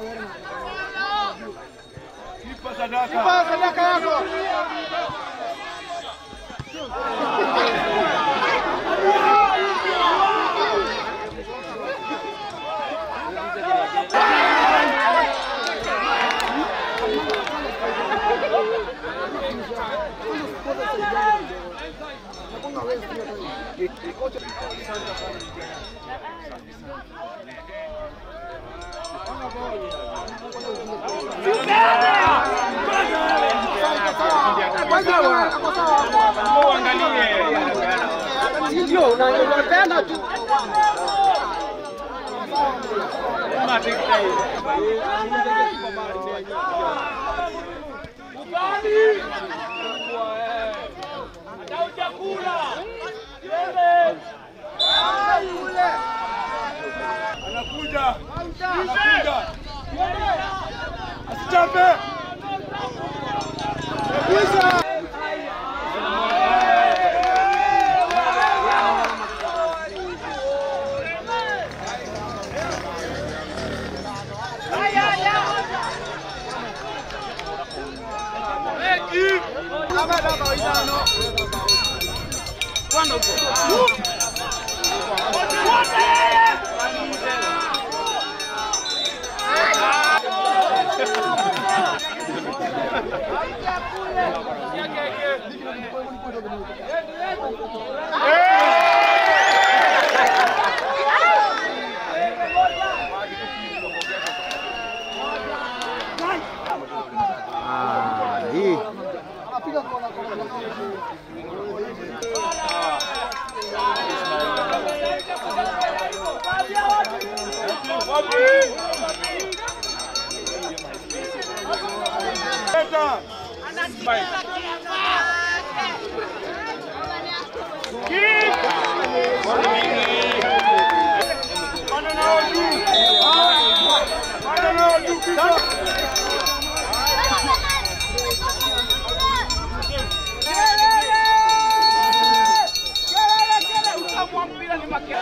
Nipa sadaka. Nipa Thank you. Ndio, unapenda Yeah, yeah, yeah. pica con a I t know, you p e o para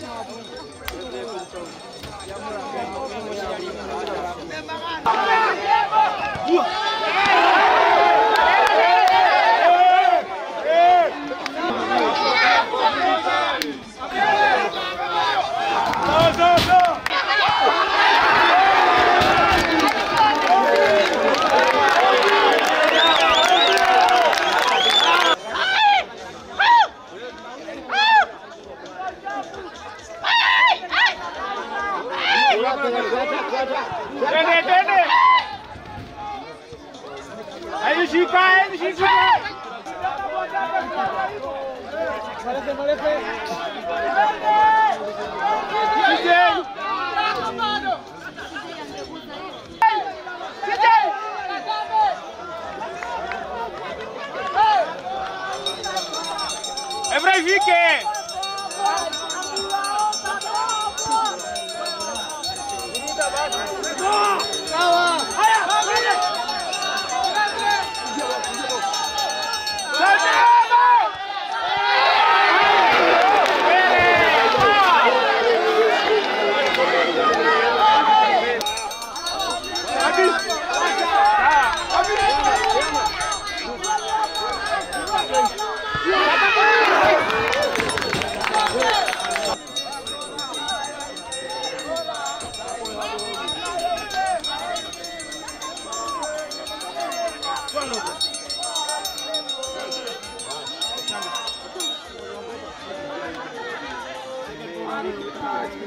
うわっ JKL, JKL Maléfe,